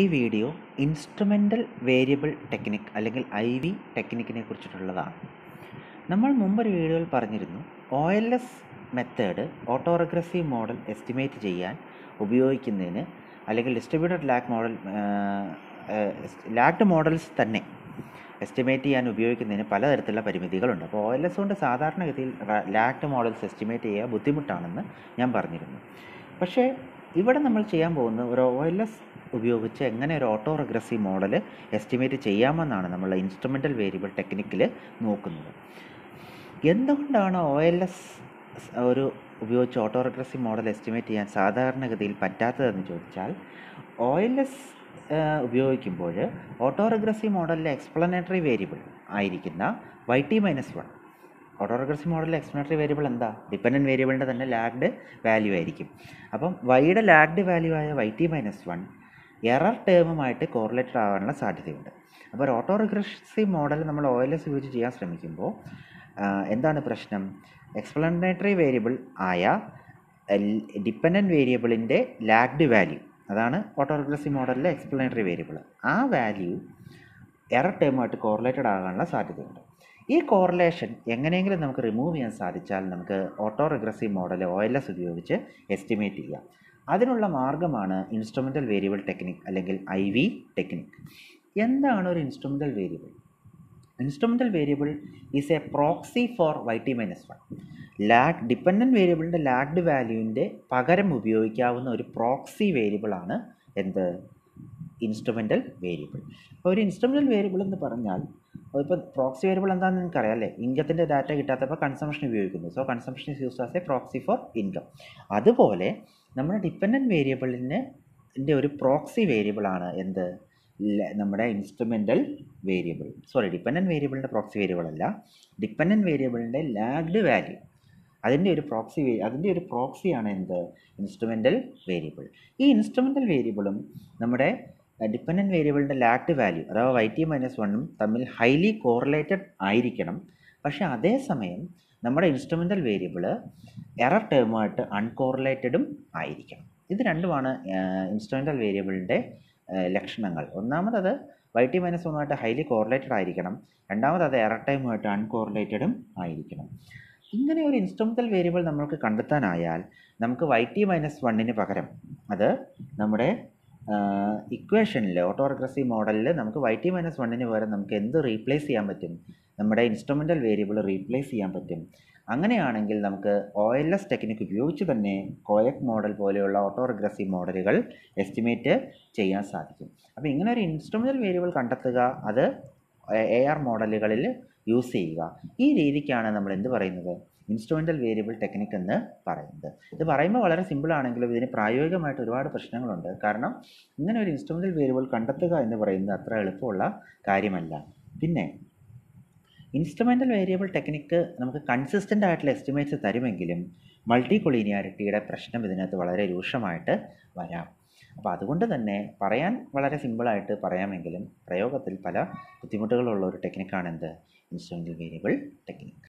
ഈ video instrumental variable technique അല്ലെങ്കിൽ I V ടെക്നിക്കിനെ കുറിച്ചിട്ടുള്ളതാണ്. നമ്മൾ മുമ്പൊരു വീഡിയോയിൽ പറഞ്ഞിരുന്നു O L S method autoregressive model estimate ചെയ്യാൻ ഉപയോഗിക്കുന്നതിന് അല്ലെങ്കിൽ distributed lag model lagged models തന്നെ എസ്റ്റിമേറ്റ് ചെയ്യാൻ ഉപയോഗിക്കുന്നതിന് പലതരത്തിലുള്ള പരിമിതികളുണ്ട്. അപ്പോൾ ഒ എൽ എസ് കൊണ്ട് സാധാരണഗതിയിൽ ലാഗ്ഡ് മോഡൽസ് എസ്റ്റിമേറ്റ് ചെയ്യുക ബുദ്ധിമുട്ടാണെന്ന് ഞാൻ പറഞ്ഞിരുന്നു. പക്ഷേ ഇവിടെ നമ്മൾ ചെയ്യാൻ പോകുന്ന ഒരു ഒ എൽ എസ് ഉപയോഗിച്ച് എങ്ങനെ ഒരു ഓട്ടോ റെഗ്രസീവ് മോഡൽ എസ്റ്റിമേറ്റ് ചെയ്യാമെന്നാണ് നമ്മൾ ഇൻസ്ട്രുമെന്റൽ വേരിയബിൾ ടെക്നിക്കിൽ നോക്കുന്നത്. എന്തുകൊണ്ടാണ് ഒ എൽ എസ് ഒരു ഉപയോഗിച്ച് ഓട്ടോ റെഗ്രസീവ് മോഡൽ എസ്റ്റിമേറ്റ് ചെയ്യാൻ സാധാരണഗതിയിൽ പറ്റാത്തതെന്ന് ചോദിച്ചാൽ ഒ എൽ എസ് ഉപയോഗിക്കുമ്പോൾ ഓട്ടോ റെഗ്രസീവ് മോഡലിലെ എക്സ്പ്ലനേറ്ററി വേരിയബിൾ ആയിരിക്കുന്ന Y T minus one auto മോഡലിലെ explanatory variable എന്താ? ഡിപ്പെൻഡന്റ് വേരിയബിളിന്റെ തന്നെ ലാഗ്ഡ് വാല്യൂ ആയിരിക്കും. അപ്പം വൈയുടെ ലാഗ്ഡ് വാല്യൂ ആയ Y T minus one error ടേമുമായിട്ട് correlated ആകാനുള്ള സാധ്യതയുണ്ട്. അപ്പോൾ ഒരു ഓട്ടോ റിഗ്രസീവ് മോഡൽ നമ്മൾ ഒ എൽ എസ് ഉപയോഗിച്ച് ചെയ്യാൻ ശ്രമിക്കുമ്പോൾ എന്താണ് പ്രശ്നം? എക്സ്പ്ലനേറ്ററി വേരിയബിൾ ആയ ഡിപ്പെൻഡന്റ് വേരിയബിളിന്റെ ലാഗ്ഡ് വാല്യൂ അതാണ് ഓട്ടോ റിഗ്രസീവ് മോഡലിലെ എക്സ്പ്ലനേറ്ററി വേരിയബിൾ. ആ വാല്യൂ എറർ ടേമുമായിട്ട് കോറിലേറ്റഡ് ആകാനുള്ള സാധ്യതയുണ്ട്. ഈ കോറിലേഷൻ എങ്ങനെയെങ്കിലും നമുക്ക് റിമൂവ് ചെയ്യാൻ സാധിച്ചാൽ നമുക്ക് auto regressive model O L S ഉപയോഗിച്ച് എസ്റ്റിമേറ്റ് ചെയ്യാം. അതിനുള്ള മാർഗമാണ് ഇൻസ്ട്രുമെന്റൽ വേരിയബിൾ ടെക്നിക് അല്ലെങ്കിൽ ഐ വി ടെക്നിക് എന്താണ് ഒരു instrumental variable instrumental variable is a proxy for Y T minus one lag dependent വേരിയബിളിന്റെ ലാഗ്ഡ് വാല്യൂവിന്റെ പകരം ഉപയോഗിക്കാവുന്ന ഒരു പ്രോക്സി വേരിയബിളാണ് എന്ത്? ഇൻസ്ട്രുമെന്റൽ വേരിയബിൾ ഒരു ഇൻസ്ട്രുമെന്റൽ വേരിയബിൾ എന്ന് പറഞ്ഞാൽ ഇപ്പോൾ പ്രോക്സി വേരിയബിൾ എന്താണെന്ന് നിങ്ങൾക്കറിയാം അല്ലേ? ഇൻകത്തിന്റെ ഡാറ്റ കിട്ടാത്തപ്പോൾ കൺസംഷൻ ഉപയോഗിക്കുന്നു. So consumption is use as a proxy for income അതുപോലെ നമ്മുടെ ഡിപ്പെൻഡന്റ് വേരിയബിളിന് ഒരു പ്രോക്സി വേരിയബിൾ ആണ് എന്ത്? നമ്മുടെ ഇൻസ്ട്രുമെന്റൽ വേരിയബിൾ സോറി ഡിപ്പെൻഡന്റ് വേരിയബിളിന്റെ പ്രോക്സി വേരിയബിൾ അല്ല. ഡിപ്പെൻഡന്റ് വേരിയബിളിന്റെ ലാഗ്ഡ് വാല്യൂ അതിന്റെ ഒരു പ്രോക്സി അതിന്റെ ഒരു പ്രോക്സിയാണ് എന്ത്? ഇൻസ്ട്രുമെന്റൽ വേരിയബിൾ ഈ ഇൻസ്ട്രുമെന്റൽ വേരിയബിളും നമ്മുടെ ഡിപ്പെൻഡന്റ് വേരിയബിളിന്റെ ലാറ്റ് വാല്യൂ അഥവാ വൈ ടി മൈനസ് വണ്ണും തമ്മിൽ ഹൈലി കോറിലേറ്റഡ് ആയിരിക്കണം. പക്ഷേ അതേസമയം നമ്മുടെ ഇൻസ്ട്രുമെന്റൽ വേരിയബിൾ എറർ ടേമുമായിട്ട് അൺകോറിലേറ്റഡും ആയിരിക്കണം. ഇത് രണ്ടുമാണ് ഇൻസ്ട്രുമെന്റൽ വേരിയബിളിന്റെ ലക്ഷണങ്ങൾ. ഒന്നാമത് വൈ ടി മൈനസ് വണ്ണുമായിട്ട് ഹൈലി കോറിലേറ്റഡ് ആയിരിക്കണം. രണ്ടാമത് അത് എറർ ടൈമുമായിട്ട് അൺകോറിലേറ്റഡും ആയിരിക്കണം. ഇങ്ങനെ ഒരു ഇൻസ്ട്രുമെന്റൽ വേരിയബിൾ നമ്മൾക്ക് കണ്ടെത്താനായാൽ നമുക്ക് വൈ ടി മൈനസ് വണ്ണിന് പകരം അത് നമ്മുടെ ഇക്വേഷനിൽ ഓട്ടോ മോഡലിൽ നമുക്ക് വൈ ടി മൈനസ് വണ്ണിന് പകരം നമുക്ക് എന്ത് റീപ്ലേസ് ചെയ്യാൻ പറ്റും? നമ്മുടെ ഇൻസ്ട്രുമെന്റൽ വേരിയബിൾ റീപ്ലേസ് ചെയ്യാൻ പറ്റും. അങ്ങനെയാണെങ്കിൽ നമുക്ക് ഒ എൽ എസ് ടെക്നിക്ക് ഉപയോഗിച്ച് തന്നെ കോയക് മോഡൽ പോലെയുള്ള ഓട്ടോ റിഗ്രസീവ് മോഡലുകൾ എസ്റ്റിമേറ്റ് ചെയ്യാൻ സാധിക്കും. അപ്പോൾ ഇങ്ങനെ ഒരു ഇൻസ്ട്രുമെന്റൽ വേരിയബിൾ കണ്ടെത്തുക അത് എ ആർ മോഡലുകളിൽ യൂസ് ചെയ്യുക. ഈ രീതിക്കാണ് നമ്മൾ എന്ത് പറയുന്നത്? ഇൻസ്ട്രുമെന്റൽ വേരിയബിൾ ടെക്നിക് എന്ന് പറയുന്നത്. ഇത് പറയുമ്പോൾ വളരെ സിമ്പിൾ ആണെങ്കിലും ഇതിന് പ്രായോഗികമായിട്ട് ഒരുപാട് പ്രശ്നങ്ങളുണ്ട്. കാരണം ഇങ്ങനെ ഒരു ഇൻസ്ട്രുമെന്റൽ വേരിയബിൾ കണ്ടെത്തുക എന്ന് പറയുന്നത് അത്ര എളുപ്പമുള്ള കാര്യമല്ല. പിന്നെ ഇൻസ്ട്രുമെന്റൽ വേരിയബിൾ ടെക്നിക്ക് നമുക്ക് കൺസിസ്റ്റന്റ് ആയിട്ടുള്ള എസ്റ്റിമേറ്റ്സ് തരുമെങ്കിലും മൾട്ടി കൊളീനിയാരിറ്റിയുടെ പ്രശ്നം ഇതിനകത്ത് വളരെ രൂക്ഷമായിട്ട് വരാം. അപ്പോൾ അതുകൊണ്ട് തന്നെ പറയാൻ വളരെ സിമ്പിളായിട്ട് പറയാമെങ്കിലും പ്രയോഗത്തിൽ പല ബുദ്ധിമുട്ടുകളുള്ള ഒരു ടെക്നിക്കാണെന്ത് ഇൻസ്ട്രുമെന്റൽ വേരിയബിൾ ടെക്നിക്ക്